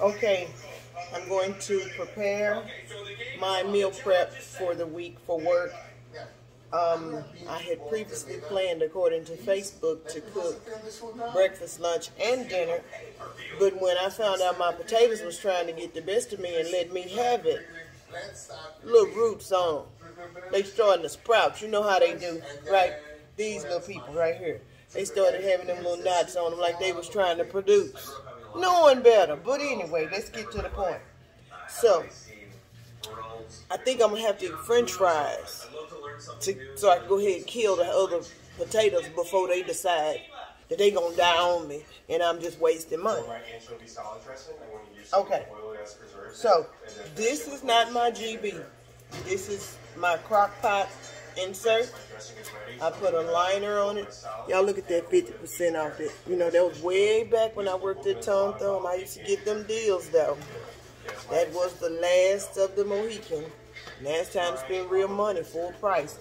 Okay, I'm going to prepare my meal prep for the week for work. Um, I had previously planned, according to Facebook, to cook breakfast, lunch, and dinner. But when I found out my potatoes was trying to get the best of me and let me have it, little roots on. They starting to sprout. You know how they do, right? These little people right here. They started having them little knots on them like they was trying to produce. Knowing better. But anyway, let's get to the point. So, I think I'm to have to eat french fries to, so I can go ahead and kill the other potatoes before they decide that they to die on me and I'm just wasting money. Okay. So, this is not my GB. This is my crock pot insert. I put a liner on it. Y'all look at that 50% off it. You know, that was way back when I worked at Tom Thumb. I used to get them deals, though. That was the last of the Mohican. Last time to spend real money, full price.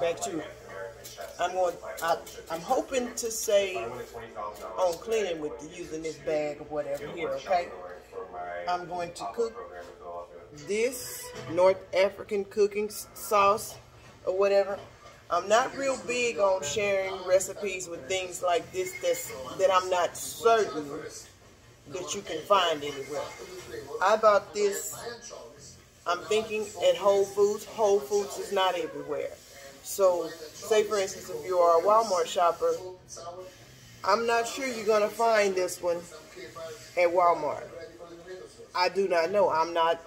Back to I'm going. I, am hoping to save on cleaning with the, using this bag or whatever here. Okay. I'm going to cook this North African cooking sauce or whatever. I'm not real big on sharing recipes with things like this that's, that I'm not certain that you can find anywhere. I bought this, I'm thinking at Whole Foods. Whole Foods is not everywhere. So, say for instance, if you are a Walmart shopper, I'm not sure you're going to find this one at Walmart. I do not know. I'm not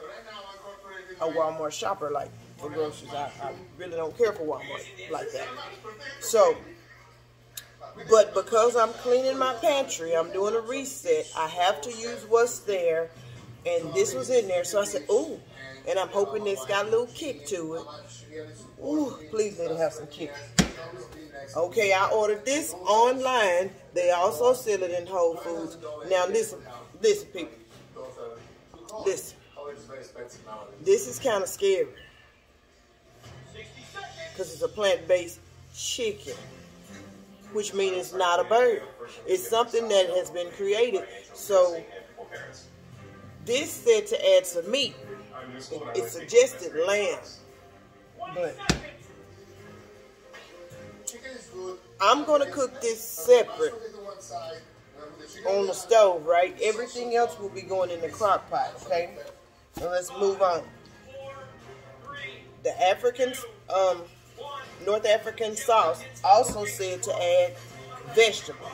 a Walmart shopper like for groceries. I, I really don't care for Walmart like that. So, but because I'm cleaning my pantry, I'm doing a reset. I have to use what's there, and this was in there. So I said, "Ooh," and I'm hoping this got a little kick to it. Ooh, please let it have some kick. Okay, I ordered this online. They also sell it in Whole Foods. Now listen, listen, people. Listen. This is kind of scary. Because it's a plant-based chicken. Which means it's not a bird. It's something that has been created. So, this said to add some meat. It, it suggested lamb. But I'm going to cook this separate on the stove, right? Everything else will be going in the crock pot, okay? So let's move on. The African, um, North African sauce also said to add vegetables.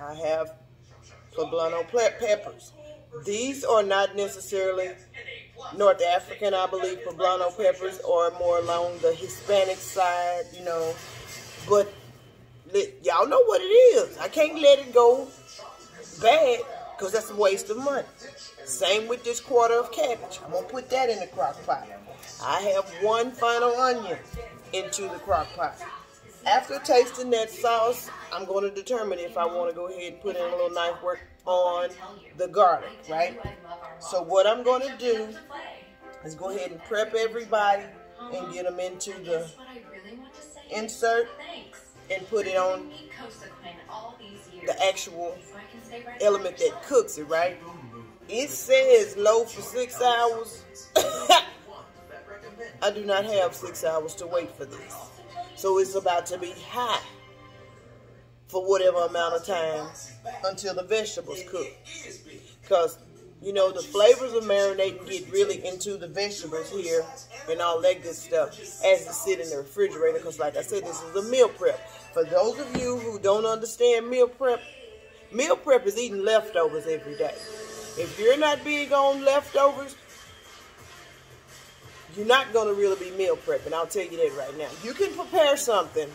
I have poblano peppers. These are not necessarily North African, I believe, poblano peppers are more along the Hispanic side, you know. But y'all know what it is. I can't let it go bad because that's a waste of money. Same with this quarter of cabbage. I'm going to put that in the crock pot. I have one final onion into the crock pot. After tasting that sauce, I'm going to determine if I want to go ahead and put in a little knife work on the garlic, right? So what I'm going to do is go ahead and prep everybody and get them into the insert and put it on the actual element that cooks it, right? It says low for six hours. I do not have six hours to wait for this. So it's about to be hot for whatever amount of time until the vegetables cook. Because, you know, the flavors of marinating get really into the vegetables here and all that good stuff as they sit in the refrigerator. Because, like I said, this is a meal prep. For those of you who don't understand meal prep, meal prep is eating leftovers every day. If you're not big on leftovers, you're not going to really be meal prepping. I'll tell you that right now. You can prepare something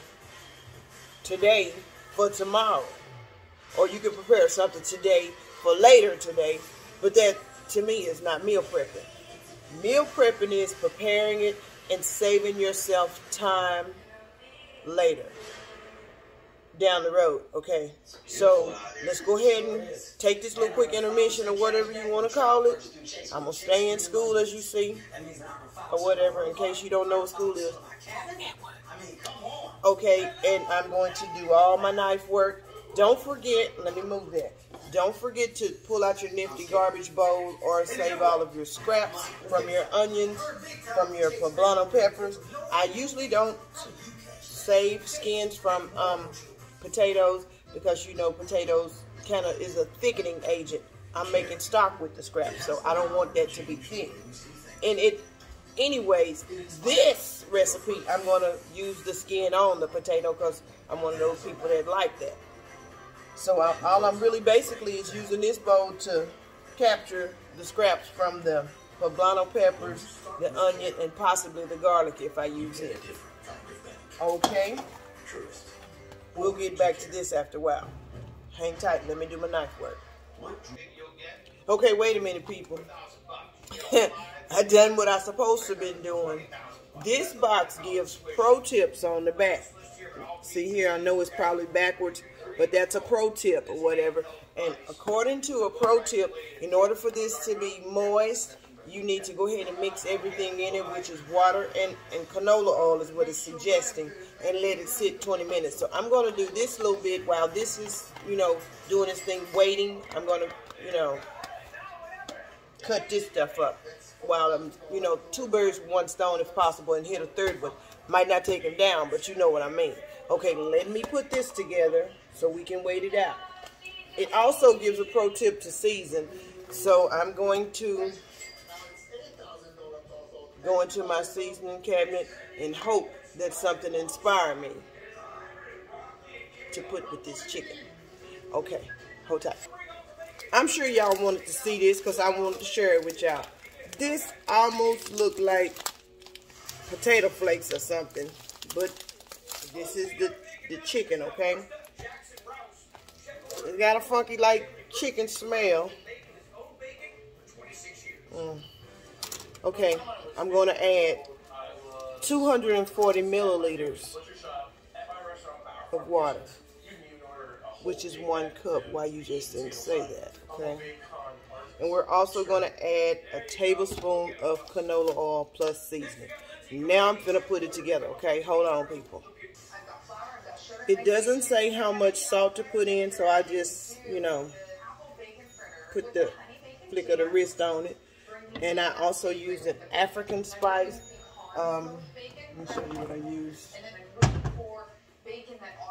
today for tomorrow. Or you can prepare something today for later today. But that, to me, is not meal prepping. Meal prepping is preparing it and saving yourself time later down the road. Okay, so let's go ahead and take this little quick intermission or whatever you want to call it. I'm gonna stay in school as you see, or whatever, in case you don't know what school is. Okay, and I'm going to do all my knife work Don't forget, let me move that. Don't forget to pull out your nifty garbage bowl or save all of your scraps from your onions, from your poblano peppers. I usually don't save skins from um, potatoes because you know potatoes kind of is a thickening agent. I'm making stock with the scraps, so I don't want that to be thick. And it, anyways, this recipe, I'm going to use the skin on the potato because I'm one of those people that like that. So I, all I'm really basically is using this bowl to capture the scraps from the poblano peppers, the onion, and possibly the garlic if I use it. Okay. We'll get back to this after a while. Hang tight. Let me do my knife work. Okay, wait a minute, people. I done what I supposed to been doing. This box gives pro tips on the back. See here, I know it's probably backwards, but that's a pro tip or whatever. And according to a pro tip, in order for this to be moist, you need to go ahead and mix everything in it, which is water and, and canola oil is what it's suggesting, and let it sit 20 minutes. So I'm going to do this little bit while this is, you know, doing this thing, waiting. I'm going to, you know, cut this stuff up while I'm, you know, two birds one stone if possible and hit a third one. Might not take them down, but you know what I mean. Okay, let me put this together so we can wait it out. It also gives a pro tip to season. So I'm going to go into my seasoning cabinet and hope that something inspire me to put with this chicken. Okay, hold tight. I'm sure y'all wanted to see this because I wanted to share it with y'all. This almost looked like potato flakes or something, but this is the, the chicken, okay? It's got a funky like chicken smell. Mm. Okay, I'm going to add 240 milliliters of water, which is one cup. Why you just didn't say that, okay? And we're also going to add a tablespoon of canola oil plus seasoning. Now I'm going to put it together, okay? Hold on, people. It doesn't say how much salt to put in, so I just, you know, put the flick of the wrist on it. And I also used an African spice. Um, let me show you what I use.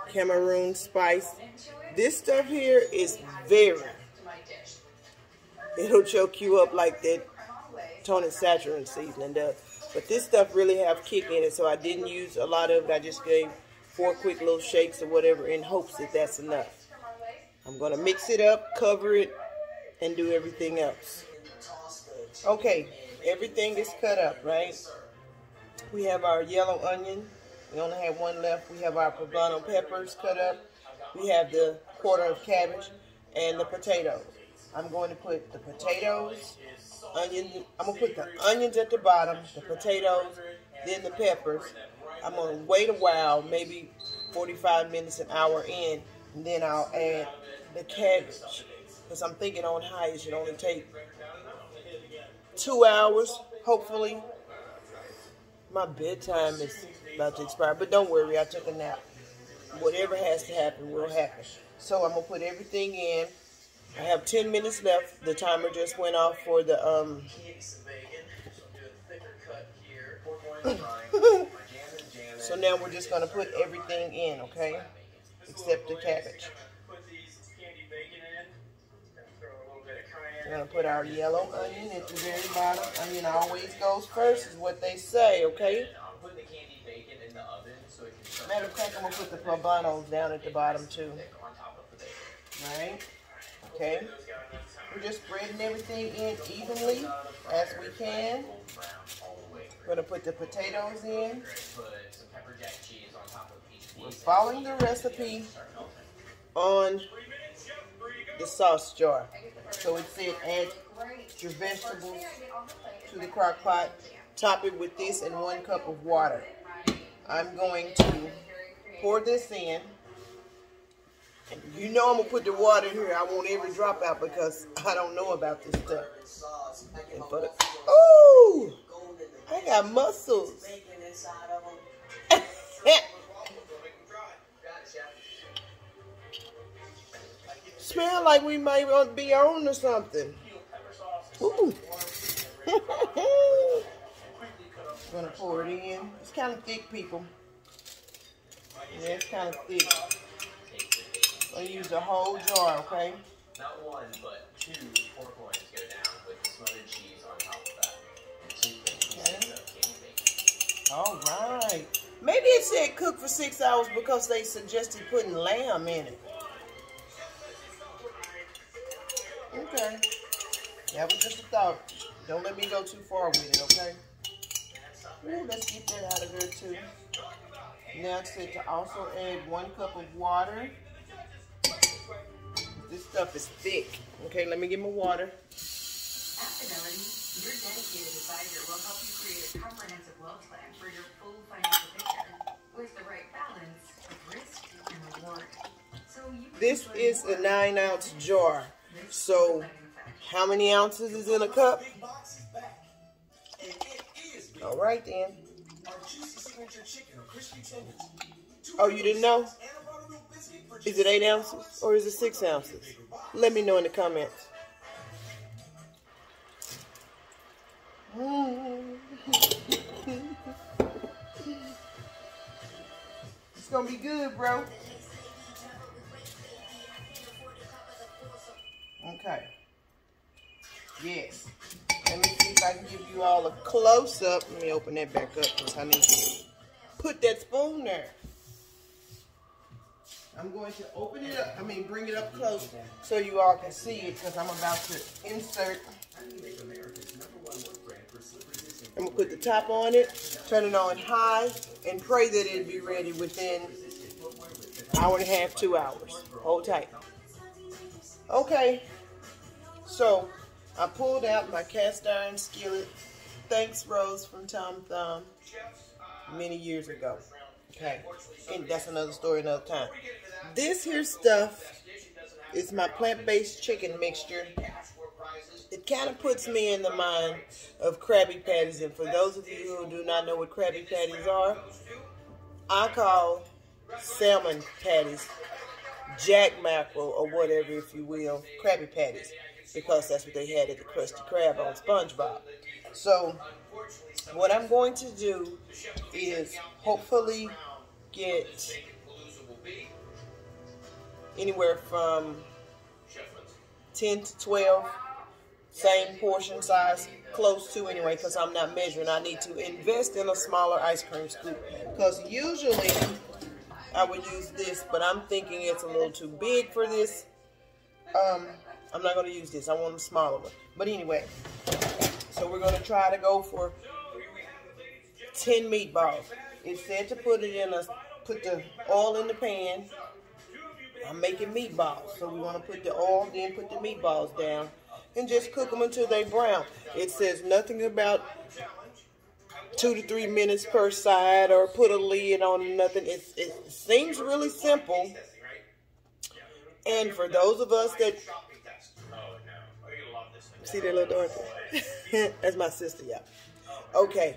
Cameroon spice. This stuff here is very, it'll choke you up like that Tony Chachere's seasoning does. But this stuff really have kick in it, so I didn't use a lot of it. I just gave four quick little shakes or whatever in hopes that that's enough. I'm going to mix it up, cover it, and do everything else. Okay, everything is cut up, right? We have our yellow onion. We only have one left. We have our poblano peppers cut up. We have the quarter of cabbage and the potatoes. I'm going to put the potatoes, onion. I'm going to put the onions at the bottom, the potatoes, then the peppers. I'm going to wait a while, maybe 45 minutes, an hour in, and then I'll add the cabbage. Because I'm thinking on high, it should only take two hours, hopefully. My bedtime is about to expire, but don't worry, I took a nap. Whatever has to happen will happen. So I'm gonna put everything in. I have 10 minutes left. The timer just went off for the um. so now we're just gonna put everything in, okay? Except the cabbage. We're going to put our yellow onion at the very bottom. Onion always goes first is what they say, okay? Matter of fact, I'm going to put the poblanos down at the bottom too. Right? Okay? We're just spreading everything in evenly as we can. We're going to put the potatoes in. We're following the recipe on the sauce jar. So it said add your vegetables to the crock pot, top it with this and one cup of water. I'm going to pour this in. You know I'm to put the water in here. I want every drop out because I don't know about this stuff. And put it, ooh, I got muscles. Smell like we might be on or something. Ooh. Gonna pour it in. It's kind of thick, people. Yeah, it's kind of thick. I use a whole jar, okay? Not one, but two pork loins go down with smothered cheese on top of that. Okay. All right. Maybe it said cook for six hours because they suggested putting lamb in it. Okay. That was just a thought. Don't let me go too far with it, okay? Ooh, let's get that out of there too. Now it's said to also add one cup of water. This stuff is thick. Okay, let me get my water. At Fidelity, your dedicated advisor will help you create a comprehensive wealth plan for your full financial picture with the right balance of risk and reward. So this is a nine ounce jar. So how many ounces is in a cup? All right then. Oh, you didn't know? Is it eight ounces or is it six ounces? Let me know in the comments. It's gonna be good, bro. Okay. Yes. Let me see if I can give you all a close-up. Let me open that back up because I need to put that spoon there. I'm going to open it up, I mean bring it up close so you all can see it because I'm about to insert. I'm going to put the top on it, turn it on high, and pray that it be ready within hour and a half, two hours. Hold tight. Okay, so I pulled out my cast iron skillet. Thanks, Rose from Tom Thumb, many years ago. Okay, and that's another story another time. This here stuff is my plant-based chicken mixture. It kind of puts me in the mind of Krabby Patties. And for those of you who do not know what Krabby Patties are, I call salmon patties, jack mackerel, or whatever, if you will, Krabby Patties. Because that's what they had at the Krusty Krab on SpongeBob. So, what I'm going to do is hopefully get anywhere from 10 to 12 same portion size close to anyway because I'm not measuring. I need to invest in a smaller ice cream scoop. Because usually I would use this but I'm thinking it's a little too big for this. Um I'm not going to use this. I want a smaller one. But anyway so we're going to try to go for 10 meatballs it said to put it in a put the oil in the pan I'm making meatballs. So we want to put the oil, then put the meatballs down and just cook them until they brown. It says nothing about two to three minutes per side or put a lid on nothing. It, it seems really simple. And for those of us that see that little Dorothy, that's my sister, yeah. Okay.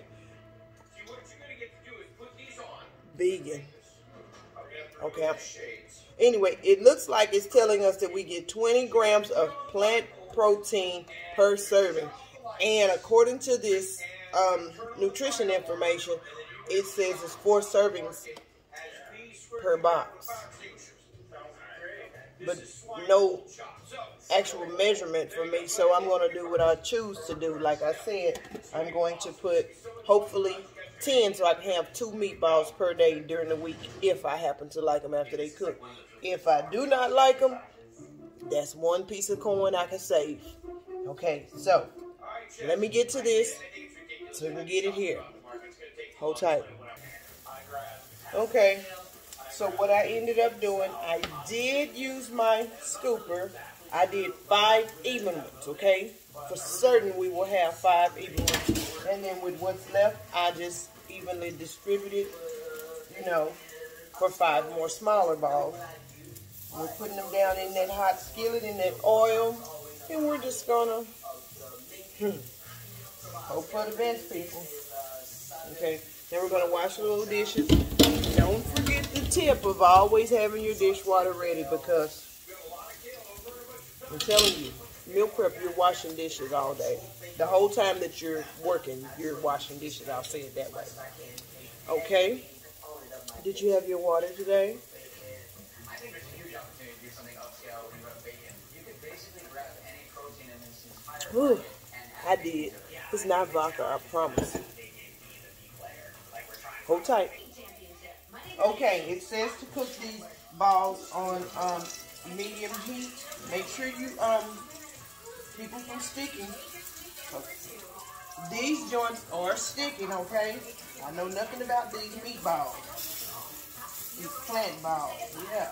Vegan. Okay. Anyway, it looks like it's telling us that we get 20 grams of plant protein per serving. And according to this um, nutrition information, it says it's four servings per box. But no actual measurement for me, so I'm going to do what I choose to do. Like I said, I'm going to put, hopefully, 10 so I can have two meatballs per day during the week if I happen to like them after they cook. If I do not like them, that's one piece of corn I can save. Okay, so let me get to this so we can get it here. Hold tight. Okay, so what I ended up doing, I did use my scooper. I did five even ones, okay? For certain we will have five even ones. And then with what's left, I just evenly distributed, you know, for five more smaller balls. We're putting them down in that hot skillet in that oil. And we're just gonna hmm, hope for the best, people. Okay, then we're gonna wash the little dishes. Don't forget the tip of always having your dishwater ready because I'm telling you, meal prep, you're washing dishes all day. The whole time that you're working, you're washing dishes. I'll say it that way. Okay? Did you have your water today? Ooh, I did. It's not vodka, I promise. Hold tight. Okay, it says to cook these balls on um, medium heat. Make sure you um keep them from sticking. These joints are sticking, okay? I know nothing about these meatballs. These plant balls, yeah.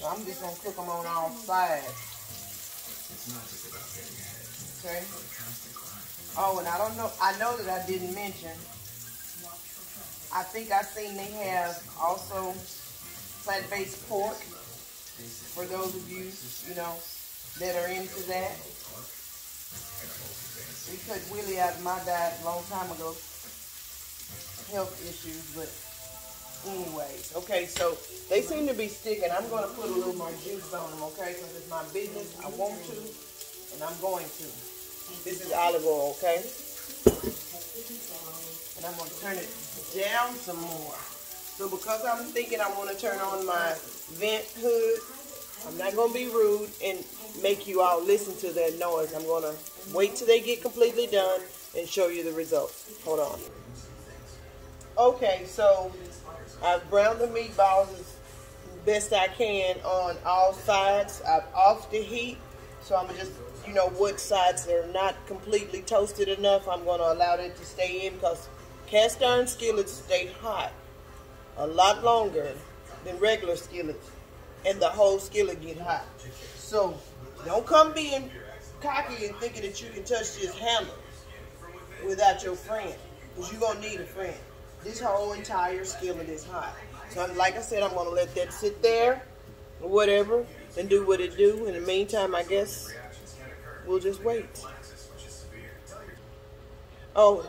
So I'm just gonna cook them on all sides. It's not just about getting ahead. Okay. Oh, and I don't know. I know that I didn't mention. I think I seen they have also plant-based pork for those of you, you know, that are into that. We cut Willie out of my diet a long time ago. Health issues, but anyways. Okay, so they seem to be sticking. I'm going to put a little more juice on them, okay? Because it's my business. I want to, and I'm going to. This is olive oil, okay? And I'm going to turn it down some more. So because I'm thinking I want to turn on my vent hood, I'm not going to be rude and make you all listen to that noise. I'm going to wait till they get completely done and show you the results. Hold on. Okay, so I've browned the meatballs as best I can on all sides. I've off the heat, so I'm just, you know, what sides are not completely toasted enough, I'm going to allow it to stay in because cast iron skillets stay hot a lot longer than regular skillets, and the whole skillet get hot. So don't come being cocky and thinking that you can touch this handle without your friend, because you're going to need a friend. This whole entire skillet is hot. So like I said, I'm going to let that sit there or whatever and do what it do. In the meantime, I guess we'll just wait. Oh,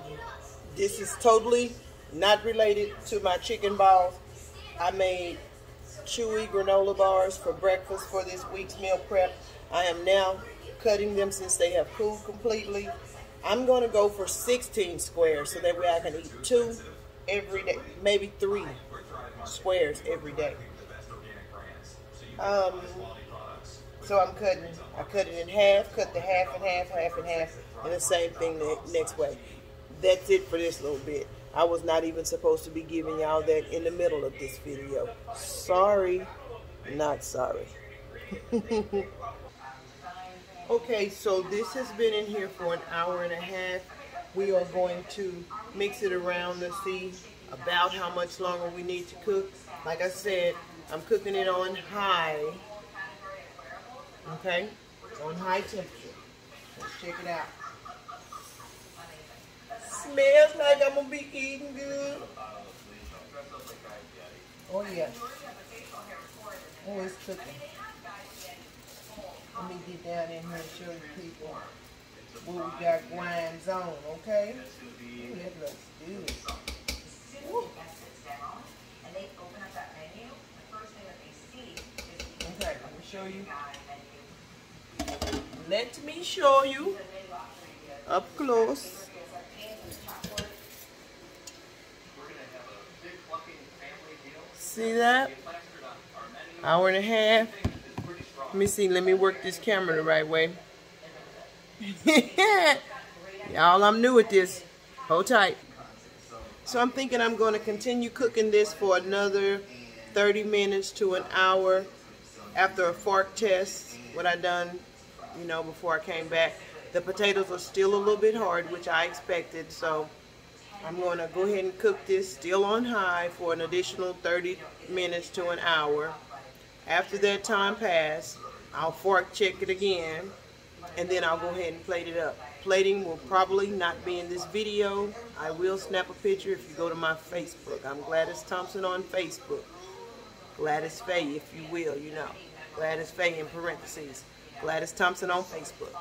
this is totally not related to my chicken balls. I made chewy granola bars for breakfast for this week's meal prep. I am now cutting them since they have cooled completely. I'm going to go for 16 squares so that way I can eat two every day, maybe three squares every day. Um, so I'm cutting, I cut it in half, cut the half and half, half and half, and the same thing the next way. That's it for this little bit. I was not even supposed to be giving y'all that in the middle of this video. Sorry, not sorry. okay, so this has been in here for an hour and a half. We are going to mix it around to see about how much longer we need to cook. Like I said, I'm cooking it on high. Okay? On high temperature. Let's check it out. Smells like I'm gonna be eating good. Oh yeah. Oh, it's cooking. Let me get down in here and show you people what we got grinds on, okay? Ooh, that looks good. Okay, let me show you. Let me show you up close. See that? Hour and a half. Let me see. Let me work this camera the right way. Y'all, I'm new at this. Hold tight. So I'm thinking I'm going to continue cooking this for another 30 minutes to an hour after a fork test, what I done, you know, before I came back. The potatoes are still a little bit hard, which I expected, so I'm going to go ahead and cook this still on high for an additional 30 minutes to an hour. After that time pass, I'll fork check it again, and then I'll go ahead and plate it up. Plating will probably not be in this video. I will snap a picture if you go to my Facebook. I'm Gladys Thompson on Facebook. Gladys Faye, if you will, you know. Gladys Faye in parentheses. Gladys Thompson on Facebook.